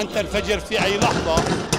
أن تنفجر في أي لحظة.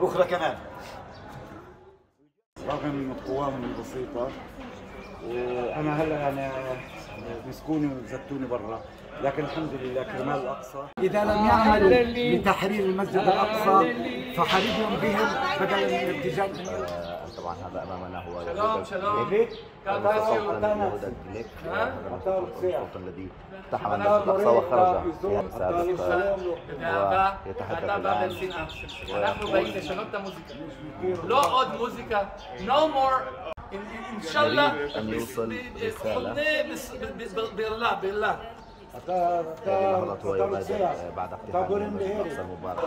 أخرى كمان. رغم قوامهم البسيطة وأنا هلا يعني مسكوني وزتوني برا. لكن الحمد لله كرمال الأقصى. إذا لم يعملوا لتحرير المسجد الأقصى فحريهم بهم بدلا من الاتجاه طبعا هذا امامنا هو سلام، سلام. المتسلطن يهودا الجليك هذا المتسلطن الذي اقتحم المسجد الاقصى وخرج في هذا السادس ويتحدث الان אנחנו באים לשנות את המוזיקה. לא עוד מוזיקה, no more. אינשאללה, أن يوصل رسالة. חונה ברלה, ברלה. هذه اللحظات هو يبادر بعد اقتحام المسجد الاقصى المبارك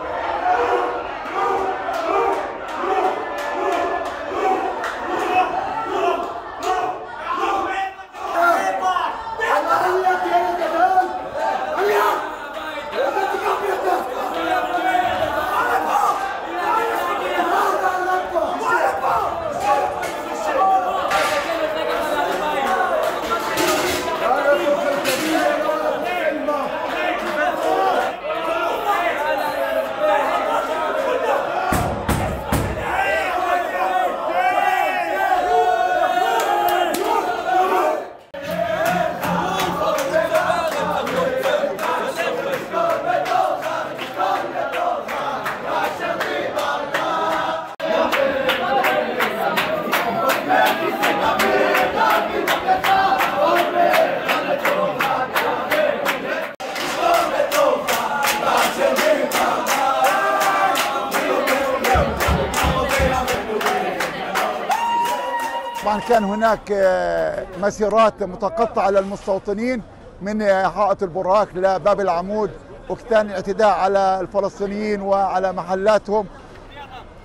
كان هناك آه، مسيرات متقطعة للمستوطنين من آه، حائط البراك لباب العمود وكان الاعتداء على الفلسطينيين وعلى محلاتهم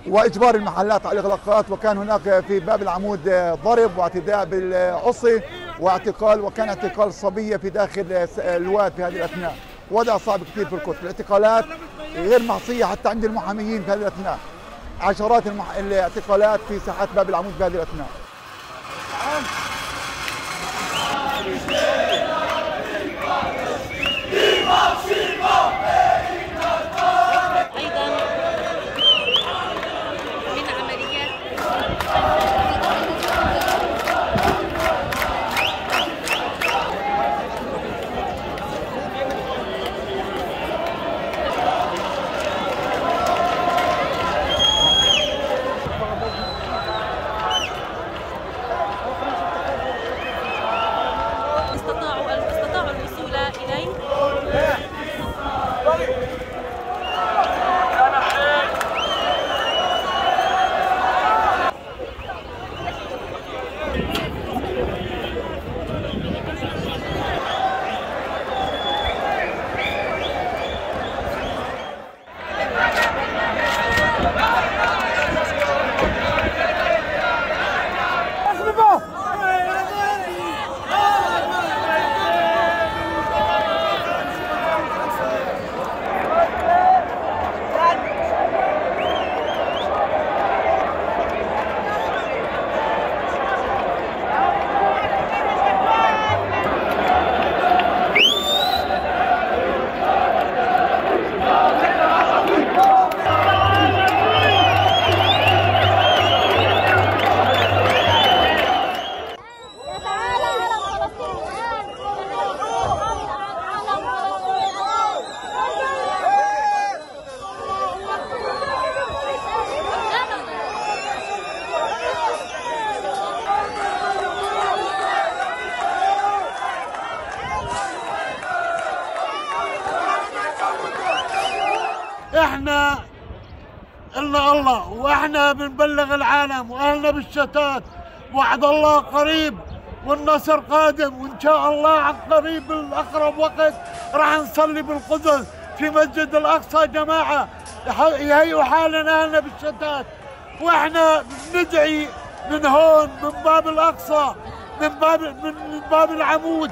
وإجبار المحلات على الإغلاقات. وكان هناك في باب العمود آه، ضرب واعتداء بالعصي واعتقال وكان اعتقال صبية في داخل الواد في هذه الأثناء. وضع صعب كثير في الكتب. الاعتقالات غير معصية حتى عند المحاميين في هذه الأثناء. عشرات. الاعتقالات في ساحات باب العمود في هذه الأثناء. إحنا لنا الله وإحنا بنبلغ العالم وأهلنا بالشتات. وعد الله قريب والنصر قادم وإن شاء الله عن قريب بالأقرب وقت راح نصلي بالقدس في مسجد الأقصى جماعة. يهيئوا حالنا أهلنا بالشتات. وإحنا ندعي من هون من باب الأقصى من باب من باب العمود.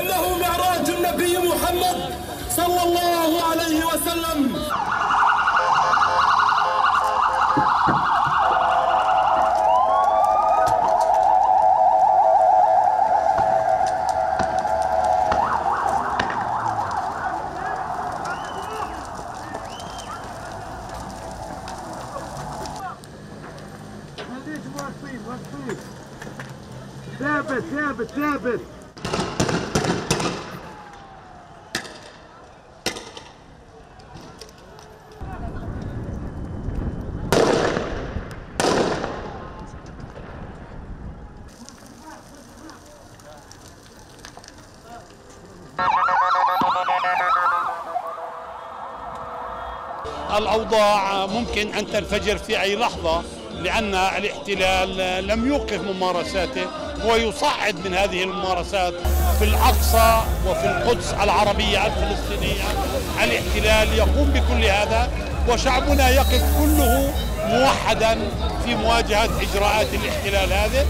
إنه معراج النبي محمد صلى الله عليه وسلم. ثابت ثابت ثابت الأوضاع ممكن أن تنفجر في أي لحظة لأن الاحتلال لم يوقف ممارساته هو يصعد من هذه الممارسات في الأقصى وفي القدس العربية الفلسطينية. الاحتلال يقوم بكل هذا وشعبنا يقف كله موحدا في مواجهة إجراءات الاحتلال هذه.